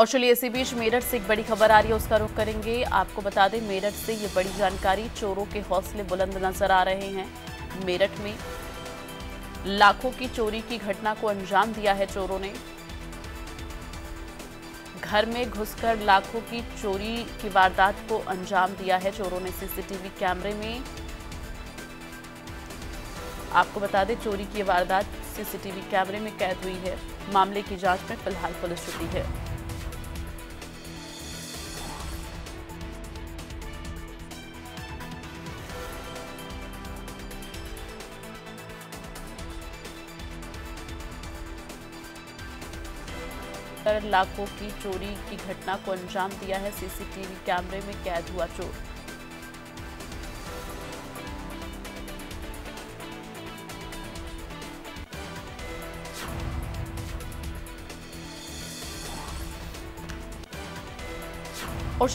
और चलिए इसी बीच मेरठ से एक बड़ी खबर आ रही है, उसका रुख करेंगे। आपको बता दें, मेरठ से ये बड़ी जानकारी, चोरों के हौसले बुलंद नज़र आ रहे हैं। मेरठ में लाखों की चोरी की घटना को अंजाम दिया है चोरों ने। घर में घुसकर लाखों की चोरी की वारदात को अंजाम दिया है चोरों ने। सीसीटीवी कैमरे में आपको बता दें, चोरी की वारदात सीसीटीवी कैमरे में कैद हुई है। मामले की जाँच में फ़िलहाल पुलिस जुटी है। कर लाखों की चोरी की घटना को अंजाम दिया है सीसीटीवी कैमरे में कैद हुआ चोर। और